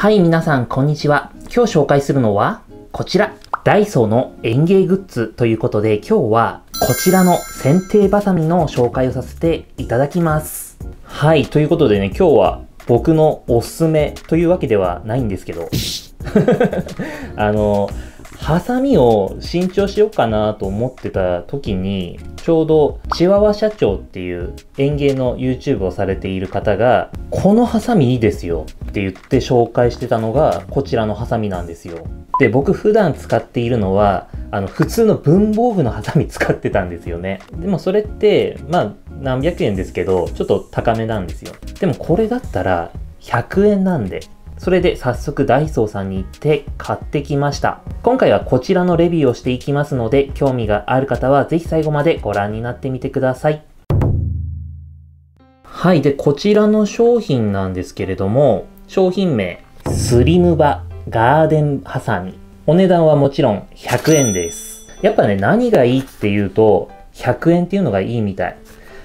はい、皆さん、こんにちは。今日紹介するのは、こちら。ダイソーの園芸グッズということで、今日は、こちらの剪定バサミの紹介をさせていただきます。はい、ということでね、今日は僕のおすすめというわけではないんですけど、あの、ハサミを新調しようかなと思ってた時に、ちょうどチワワ社長っていう園芸の YouTube をされている方が、このハサミいいですよって言って紹介してたのがこちらのハサミなんですよ。で、僕普段使っているのは、あの、普通の文房具のハサミ使ってたんですよね。でもそれって、まあ、何百円ですけど、ちょっと高めなんですよ。でもこれだったら100円なんで、それで早速ダイソーさんに行って買ってきました。今回はこちらのレビューをしていきますので、興味がある方はぜひ最後までご覧になってみてください。はい。で、こちらの商品なんですけれども、商品名、スリムバガーデンハサミ。お値段はもちろん100円です。やっぱね、何がいいっていうと、100円っていうのがいいみたい。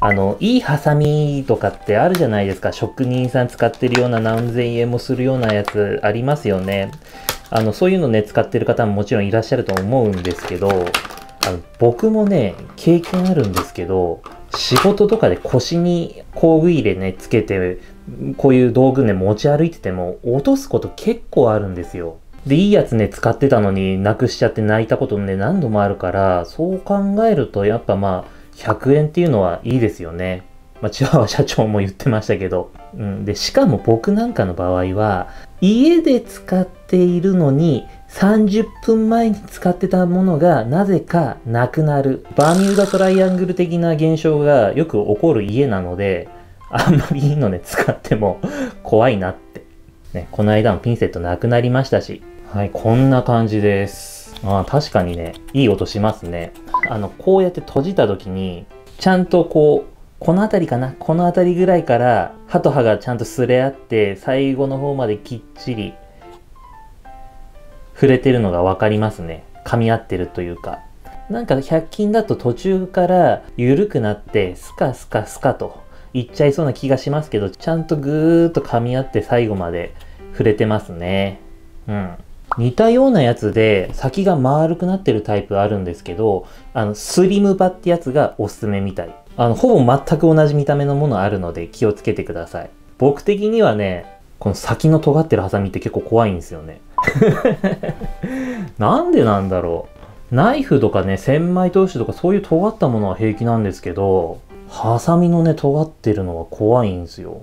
あの、いいハサミとかってあるじゃないですか。職人さん使ってるような何千円もするようなやつありますよね。あの、そういうのね、使ってる方ももちろんいらっしゃると思うんですけど、あの僕もね、経験あるんですけど、仕事とかで腰に工具入れね、つけて、こういう道具ね、持ち歩いてても、落とすこと結構あるんですよ。で、いいやつね、使ってたのになくしちゃって泣いたことね、何度もあるから、そう考えると、やっぱまあ、100円っていうのはいいですよね。まあ、チワワ社長も言ってましたけど。うん。で、しかも僕なんかの場合は、家で使っているのに、30分前に使ってたものがなぜかなくなる。バーミューダトライアングル的な現象がよく起こる家なので、あんまりいいのね、使っても怖いなって。ね、この間もピンセットなくなりましたし。はい、こんな感じです。あー確かにね、いい音しますね。あの、こうやって閉じた時に、ちゃんとこう、この辺りかなこの辺りぐらいから歯と歯がちゃんと擦れ合って最後の方まできっちり触れてるのが分かりますね。噛み合ってるというか。なんか100均だと途中から緩くなってスカスカスカといっちゃいそうな気がしますけど、ちゃんとぐーっと噛み合って最後まで触れてますね。うん。似たようなやつで先が丸くなってるタイプあるんですけど、あの、スリムバってやつがおすすめみたい。あの、ほぼ全く同じ見た目のものあるので気をつけてください。僕的にはね、この先の尖ってるハサミって結構怖いんですよね。なんでなんだろう。ナイフとかね、千枚通しとかそういう尖ったものは平気なんですけど、ハサミのね、尖ってるのは怖いんですよ。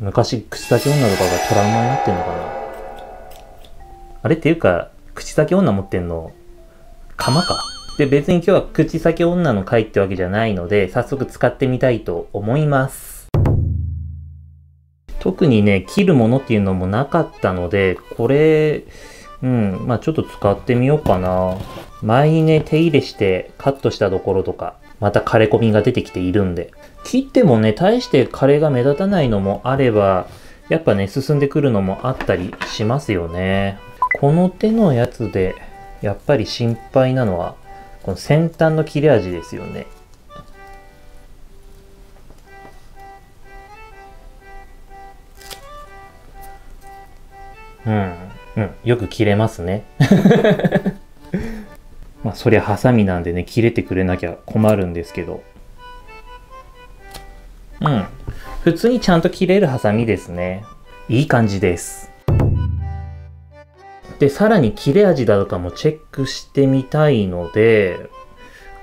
昔、口先女とかがトラウマになってんのかな。あれっていうか、口先女持ってんの、釜か？で、別に今日は口先女の回ってわけじゃないので、早速使ってみたいと思います。特にね、切るものっていうのもなかったので、これ、うん、まあちょっと使ってみようかな。前にね、手入れしてカットしたところとか、また枯れ込みが出てきているんで。切ってもね、大して枯れが目立たないのもあれば、やっぱね、進んでくるのもあったりしますよね。この手のやつで、やっぱり心配なのは、この先端の切れ味ですよね。うん。うん。よく切れますね。まあ、そりゃハサミなんでね、切れてくれなきゃ困るんですけど。うん。普通にちゃんと切れるハサミですね。いい感じです。で、さらに切れ味だとかもチェックしてみたいので、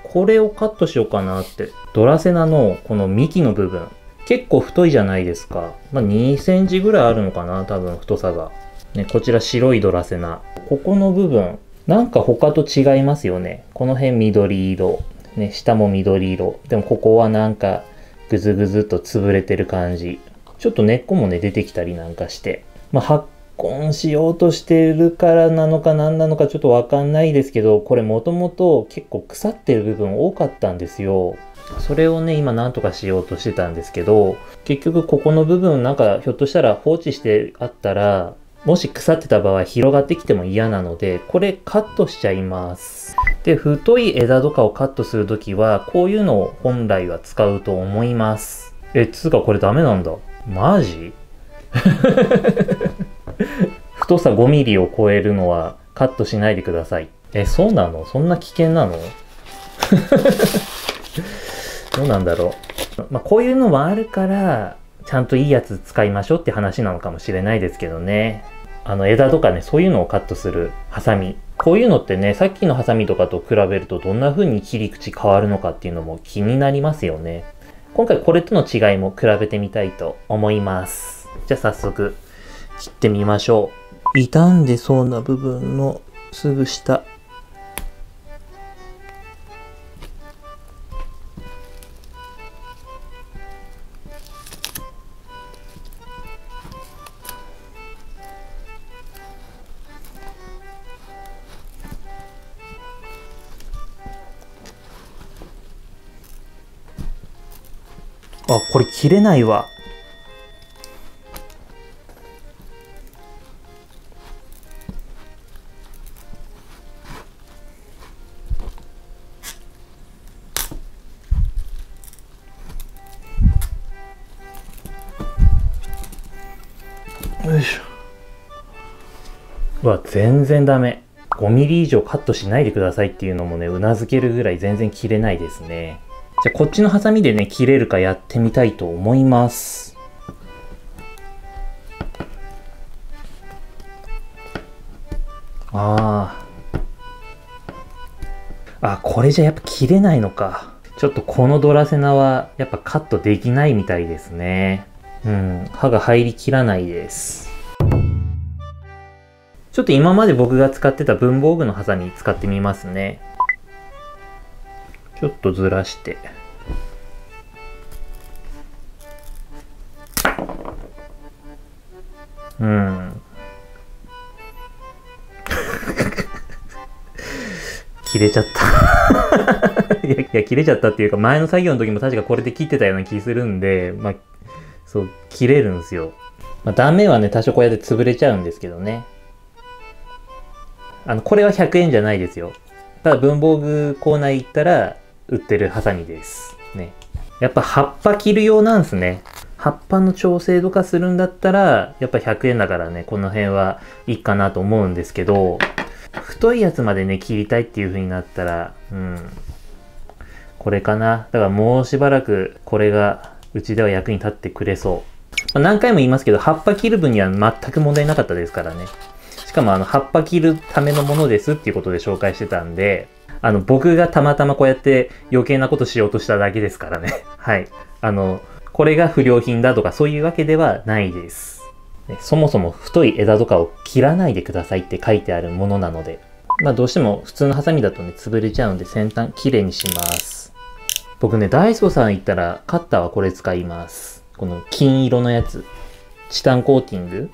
これをカットしようかなって。ドラセナのこの幹の部分。結構太いじゃないですか。まあ、2センチぐらいあるのかな多分太さが。ね、こちら白いドラセナ。ここの部分、なんか他と違いますよね。この辺緑色。ね、下も緑色。でもここはなんかぐずぐずっと潰れてる感じ。ちょっと根っこもね、出てきたりなんかして。まあ、発根しようとしてるからなのか何なのかちょっとわかんないですけど、これもともと結構腐ってる部分多かったんですよ。それをね、今なんとかしようとしてたんですけど、結局ここの部分なんかひょっとしたら放置してあったら、もし腐ってた場合広がってきても嫌なので、これカットしちゃいます。で、太い枝とかをカットするときは、こういうのを本来は使うと思います。え、つうかこれダメなんだ。マジ？太さ5ミリを超えるのはカットしないでください。え、そうなの？そんな危険なの？どうなんだろう？まあ、こういうのもあるから、ちゃんといいやつ使いましょうって話なのかもしれないですけどね。あの枝とかね、そういうのをカットするハサミ。こういうのってね、さっきのハサミとかと比べるとどんな風に切り口変わるのかっていうのも気になりますよね。今回これとの違いも比べてみたいと思います。じゃあ早速切ってみましょう。傷んでそうな部分のすぐ下。あ、これ切れないわ。よいしょ。うわ、全然ダメ。5ミリ以上カットしないでくださいっていうのもね、うなずけるぐらい全然切れないですね。じゃあこっちのハサミでね、切れるかやってみたいと思います。ああ。あ、これじゃやっぱ切れないのか。ちょっとこのドラセナはやっぱカットできないみたいですね。うん、刃が入りきらないです。ちょっと今まで僕が使ってた文房具のハサミ使ってみますね。ちょっとずらして。うん。切れちゃった いや。いや、切れちゃったっていうか、前の作業の時も確かこれで切ってたような気するんで、まあ、そう、切れるんですよ。まあ、断面はね、多少こうやって潰れちゃうんですけどね。あの、これは100円じゃないですよ。ただ文房具コーナー行ったら、売ってるハサミです。ね。やっぱ葉っぱ切る用なんすね。葉っぱの調整とかするんだったら、やっぱ100円だからね、この辺はいいかなと思うんですけど、太いやつまでね、切りたいっていう風になったら、うん。これかな。だからもうしばらくこれがうちでは役に立ってくれそう。まあ、何回も言いますけど、葉っぱ切る分には全く問題なかったですからね。しかもあの、葉っぱ切るためのものですっていうことで紹介してたんで、あの、僕がたまたまこうやって余計なことしようとしただけですからね。はい。あの、これが不良品だとかそういうわけではないです。そもそも太い枝とかを切らないでくださいって書いてあるものなので、まあどうしても普通のハサミだとね、潰れちゃうんで先端きれいにします。僕ね、ダイソーさん行ったらカッターはこれ使います。この金色のやつ。チタンコーティング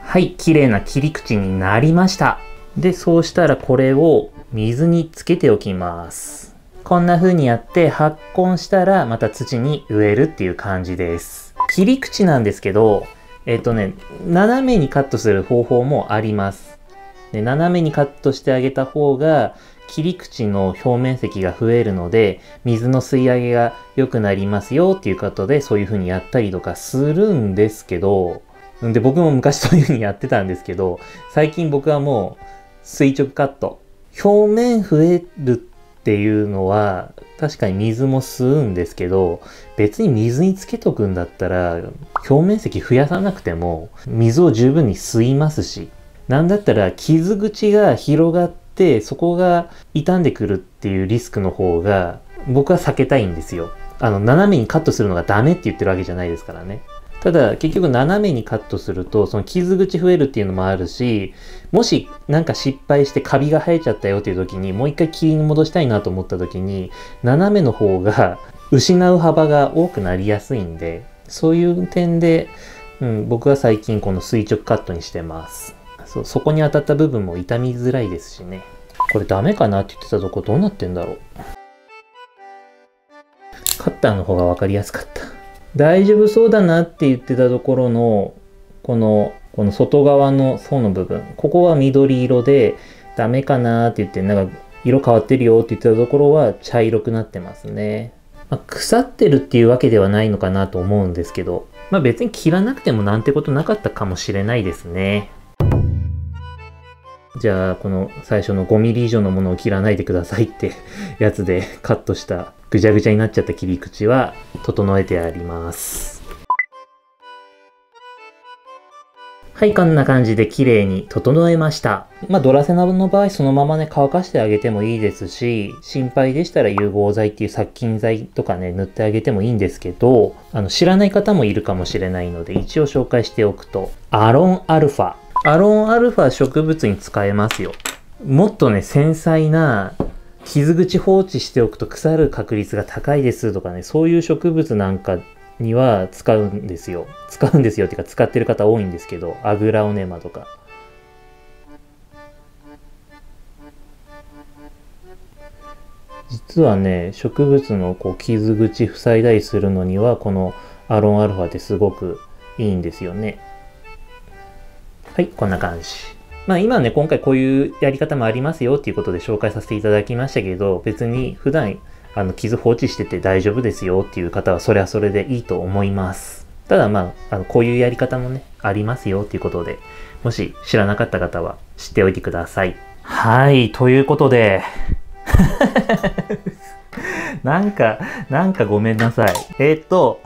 はい、綺麗な切り口になりました。で、そうしたらこれを水につけておきます。こんな風にやって発根したらまた土に植えるっていう感じです。切り口なんですけど、えっ、とね、斜めにカットする方法もあります。で斜めにカットしてあげた方が切り口の表面積が増えるので水の吸い上げが良くなりますよっていうことでそういう風にやったりとかするんですけどんで、僕も昔そういう風にやってたんですけど、最近僕はもう垂直カット。表面増えるっていうのは、確かに水も吸うんですけど、別に水につけとくんだったら、表面積増やさなくても、水を十分に吸いますし、なんだったら傷口が広がって、そこが傷んでくるっていうリスクの方が、僕は避けたいんですよ。あの、斜めにカットするのがダメって言ってるわけじゃないですからね。ただ結局斜めにカットするとその傷口増えるっていうのもあるしもしなんか失敗してカビが生えちゃったよっていう時にもう一回切りに戻したいなと思った時に斜めの方が失う幅が多くなりやすいんでそういう点で、うん、僕は最近この垂直カットにしてます。そうそこに当たった部分も傷みづらいですしね。これダメかなって言ってたとこどうなってんだろう。カッターの方が分かりやすかった。大丈夫そうだなって言ってたところの、この、この外側の層の部分、ここは緑色で、ダメかなって言って、なんか、色変わってるよって言ってたところは茶色くなってますね。まあ、腐ってるっていうわけではないのかなと思うんですけど、まあ別に切らなくてもなんてことなかったかもしれないですね。じゃあ、この最初の5ミリ以上のものを切らないでくださいって やつでカットしたぐちゃぐちゃになっちゃった切り口は整えてあります。はい、こんな感じで綺麗に整えました。まあ、ドラセナの場合そのままね、乾かしてあげてもいいですし、心配でしたら融合剤っていう殺菌剤とかね、塗ってあげてもいいんですけど、あの、知らない方もいるかもしれないので、一応紹介しておくと、アロンアルファ。アロンアルファ植物に使えますよ。もっとね、繊細な傷口放置しておくと腐る確率が高いですとかね、そういう植物なんかには使うんですよ。使うんですよっていうか使ってる方多いんですけど、アグラオネマとか。実はね、植物のこう傷口塞いだりするのには、このアロンアルファってすごくいいんですよね。はい、こんな感じ。まあ今ね、今回こういうやり方もありますよっていうことで紹介させていただきましたけど、別に普段あの傷放置してて大丈夫ですよっていう方はそれはそれでいいと思います。ただまあ、あのこういうやり方もね、ありますよっていうことで、もし知らなかった方は知っておいてください。はい、ということで、なんか、なんかごめんなさい。えー、っと、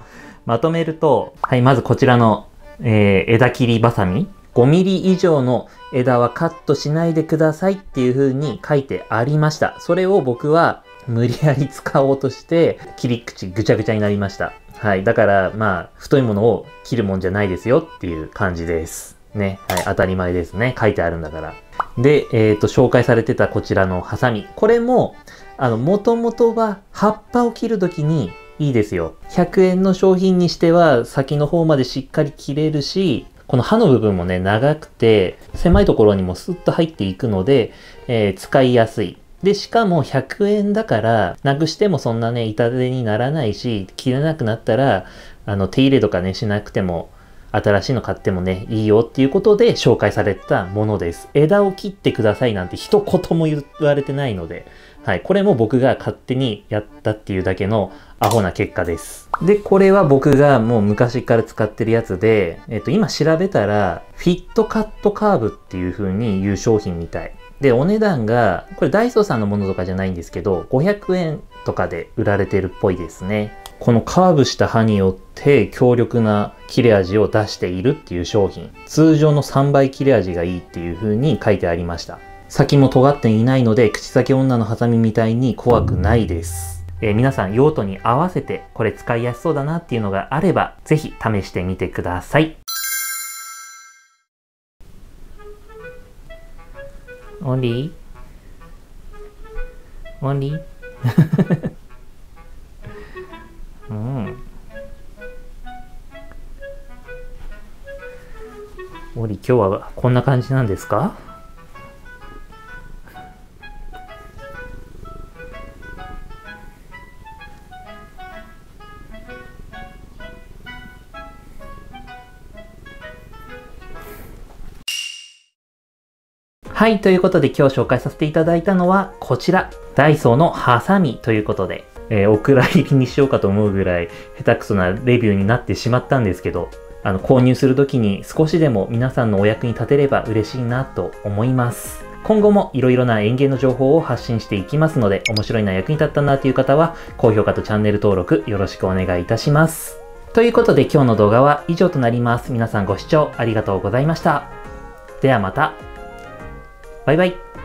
まとめると、はい、まずこちらの、えー、枝切りバサミ。5ミリ以上の枝はカットしないでくださいっていう風に書いてありました。それを僕は無理やり使おうとして切り口ぐちゃぐちゃになりました。はい。だから、まあ、太いものを切るもんじゃないですよっていう感じです。ね。はい。当たり前ですね。書いてあるんだから。で、えっ、ー、と、紹介されてたこちらのハサミ。これも、あの、もともとは葉っぱを切るときにいいですよ。100円の商品にしては先の方までしっかり切れるし、この刃の部分もね、長くて、狭いところにもスッと入っていくので、えー、使いやすい。で、しかも100円だから、なくしてもそんなね、痛手にならないし、切れなくなったら、あの、手入れとかね、しなくても、新しいの買ってもね、いいよっていうことで紹介されたものです。枝を切ってくださいなんて一言も言われてないので、はい、これも僕が勝手にやったっていうだけのアホな結果です。で、これは僕がもう昔から使ってるやつで、えっと、今調べたら、フィットカットカーブっていう風に言う商品みたい。で、お値段が、これダイソーさんのものとかじゃないんですけど、500円とかで売られてるっぽいですね。このカーブした刃によって強力な切れ味を出しているっていう商品。通常の3倍切れ味がいいっていう風に書いてありました。先も尖っていないので、口先女のハサミみたいに怖くないです。えー、皆さん用途に合わせてこれ使いやすそうだなっていうのがあれば、ぜひ試してみてください。オンリーオンリーうん。オリ、今日はこんな感じなんですか？はい、ということで今日紹介させていただいたのはこちら。ダイソーのハサミということで、えー、お蔵入りにしようかと思うぐらい下手くそなレビューになってしまったんですけど、あの、購入するときに少しでも皆さんのお役に立てれば嬉しいなと思います。今後も色々な園芸の情報を発信していきますので、面白いな役に立ったなという方は、高評価とチャンネル登録よろしくお願いいたします。ということで今日の動画は以上となります。皆さんご視聴ありがとうございました。ではまた。バイバイ。